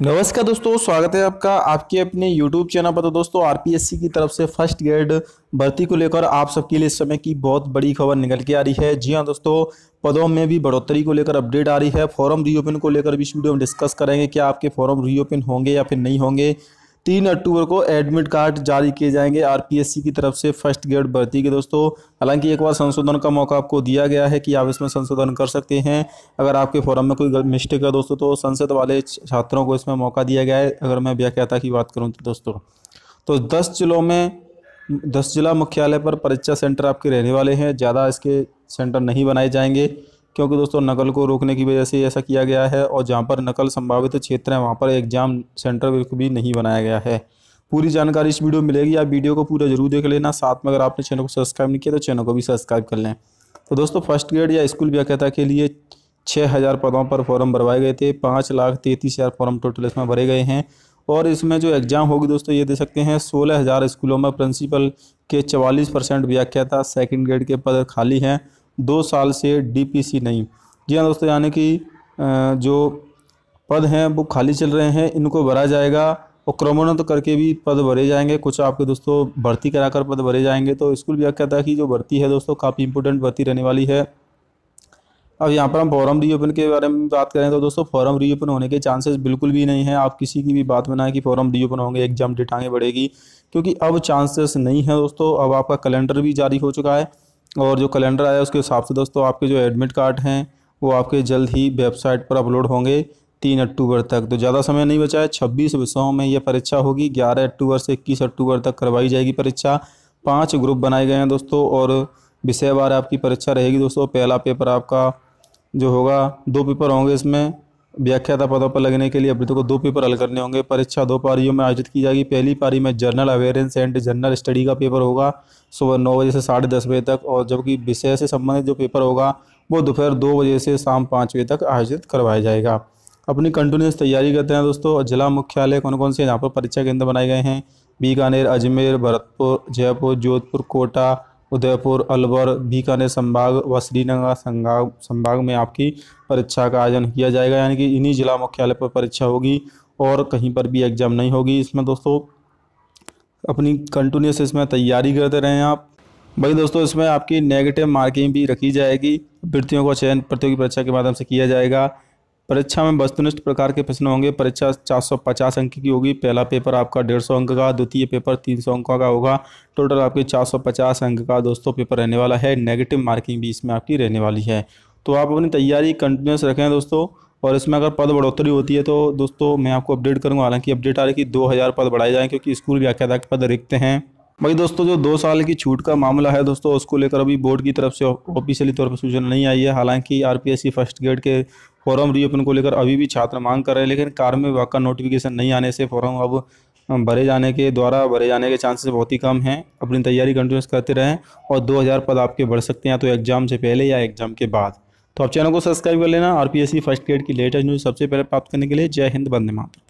नमस्कार दोस्तों, स्वागत है आपका आपके अपने YouTube चैनल पर। तो दोस्तों आरपीएससी की तरफ़ से फ़र्स्ट ग्रेड भर्ती को लेकर आप सबके लिए इस समय की बहुत बड़ी खबर निकल के आ रही है। जी हाँ दोस्तों, पदों में भी बढ़ोतरी को लेकर अपडेट आ रही है। फॉरम रीओपन को लेकर भी इस वीडियो में डिस्कस करेंगे क्या आपके फॉरम रीओपन होंगे या फिर नहीं होंगे। तीन अक्टूबर को एडमिट कार्ड जारी किए जाएँगे आरपीएससी की तरफ़ से फ़र्स्ट ग्रेड भर्ती के दोस्तों। हालाँकि एक बार संशोधन का मौका आपको दिया गया है कि आप इसमें संशोधन कर सकते हैं। अगर आपके फॉर्म में कोई मिस्टेक है दोस्तों तो संसद वाले छात्रों को इसमें मौका दिया गया है। अगर मैं व्याख्याता की बात करूँ तो दोस्तों तो दस जिलों में, दस जिला मुख्यालय पर परीक्षा सेंटर आपके रहने वाले हैं। ज़्यादा इसके सेंटर नहीं बनाए जाएँगे। क्योंकि दोस्तों नकल को रोकने की वजह से ऐसा किया गया है और जहाँ पर नकल संभावित क्षेत्र है, वहाँ पर एग्ज़ाम सेंटर भी नहीं बनाया गया है। पूरी जानकारी इस वीडियो में मिलेगी। आप वीडियो को पूरा ज़रूर देख लेना। साथ में अगर आपने चैनल को सब्सक्राइब नहीं किया तो चैनल को भी सब्सक्राइब कर लें। तो दोस्तों फ़र्स्ट ग्रेड या स्कूल व्याख्याता के लिए छः हज़ार पदों पर फॉर्म भरवाए गए थे। पाँच लाख तैंतीस हज़ार फॉर्म टोटल इसमें भरे गए हैं। और इसमें जो एग्ज़ाम होगी दोस्तों, ये दे सकते हैं, सोलह हज़ार स्कूलों में प्रिंसिपल के चवालीस परसेंट व्याख्याता सेकेंड ग्रेड के पद खाली हैं। दो साल से डीपीसी नहीं। जी हाँ दोस्तों, यानी कि जो पद हैं, वो खाली चल रहे हैं, इनको भरा जाएगा और क्रमोन्नत करके भी पद भरे जाएँगे। कुछ आपके दोस्तों भर्ती कराकर पद भरे जाएँगे। तो स्कूल व्याख्याता की जो भर्ती है दोस्तों, काफ़ी इंपॉर्टेंट भर्ती रहने वाली है। अब यहाँ पर हम फॉरम रीओपन के बारे में बात करें तो दोस्तों फॉरम रीओपन होने के चांसेस बिल्कुल भी नहीं है। आप किसी की भी बात बनाएँ कि फॉरम रीओपन होंगे एग्ज़ाम डेट आगे बढ़ेगी, क्योंकि अब चांसेस नहीं है दोस्तों। अब आपका कैलेंडर भी जारी हो चुका है। और जो कैलेंडर आया उसके हिसाब से दोस्तों आपके जो एडमिट कार्ड हैं, वो आपके जल्द ही वेबसाइट पर अपलोड होंगे तीन अक्टूबर तक। तो ज़्यादा समय नहीं बचा है, छब्बीस विषयों में ये परीक्षा होगी, ग्यारह अक्टूबर से इक्कीस अक्टूबर तक करवाई जाएगी परीक्षा। पाँच ग्रुप बनाए गए हैं दोस्तों और विषय बार आपकी परीक्षा रहेगी दोस्तों। पहला पेपर आपका जो होगा, दो पेपर होंगे इसमें। व्याख्याता पदों पर लगने के लिए अभी को दो पेपर हल करने होंगे। परीक्षा दो पारियों में आयोजित की जाएगी। पहली पारी में general awareness and general study का पेपर होगा सुबह नौ बजे से साढ़े दस बजे तक और जबकि विषय से संबंधित जो पेपर होगा वो दोपहर दो बजे से शाम पाँच बजे तक आयोजित करवाया जाएगा। अपनी कंटिन्यूस तैयारी करते हैं दोस्तों। जिला मुख्यालय कौन कौन से यहाँ पर परीक्षा केंद्र बनाए गए हैं? बीकानेर, अजमेर, भरतपुर, जयपुर, जोधपुर, कोटा उदयपुर, अलवर, बीकानेर संभाग व श्रीनगर संभाग संभाग में आपकी परीक्षा का आयोजन किया जाएगा। यानी कि इन्हीं जिला मुख्यालय पर परीक्षा होगी और कहीं पर भी एग्ज़ाम नहीं होगी। इसमें दोस्तों, अपनी कंटिन्यूस इसमें तैयारी करते रहें आप। भाई दोस्तों, इसमें आपकी नेगेटिव मार्किंग भी रखी जाएगी। अभ्यर्थियों का चयन प्रतियोगी परीक्षा के माध्यम से किया जाएगा। परीक्षा में वस्तुनिष्ठ प्रकार के प्रश्न होंगे। परीक्षा 450 अंक की होगी। पहला पेपर आपका 150 अंक का, द्वितीय पेपर 300 अंक का होगा। टोटल आपके 450 अंक का दोस्तों पेपर रहने वाला है। नेगेटिव मार्किंग भी इसमें आपकी रहने वाली है। तो आप अपनी तैयारी कंटिन्यूस रखें दोस्तों। और इसमें अगर पद बढ़ोतरी होती है तो दोस्तों मैं आपको अपडेट करूँगा। हालाँकि अपडेट आ रही कि दो हज़ार पद बढ़ाए जाएँ क्योंकि स्कूल व्याख्याता के पद रिक्त हैं। भाई दोस्तों, जो दो साल की छूट का मामला है दोस्तों, उसको लेकर अभी बोर्ड की तरफ़ से ऑफिशियली तौर पर सूचना नहीं आई है। हालाँकि आरपीएससी फ़र्स्ट ग्रेड के फॉर्म रीओपन को लेकर अभी भी छात्र मांग कर रहे हैं, लेकिन कार में वाका नोटिफिकेशन नहीं आने से फॉर्म अब भरे जाने के द्वारा, भरे जाने के चांसेस बहुत ही कम हैं। अपनी तैयारी कंटिन्यूस करते रहें और 2000 पद आपके बढ़ सकते हैं तो एग्ज़ाम से पहले या एग्ज़ाम के बाद। तो आप चैनल को सब्सक्राइब कर लेना आरपीएससी फ़र्स्ट ग्रेड की लेटेस्ट न्यूज़ सबसे पहले प्राप्त करने के लिए। जय हिंद बंदे मातृ